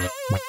Bye.